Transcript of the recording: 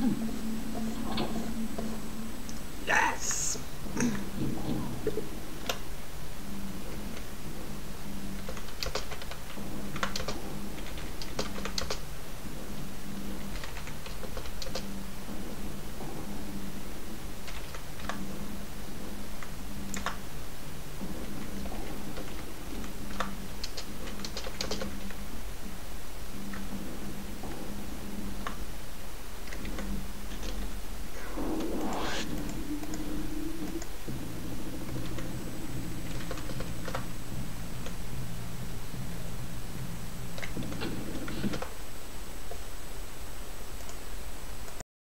Mm.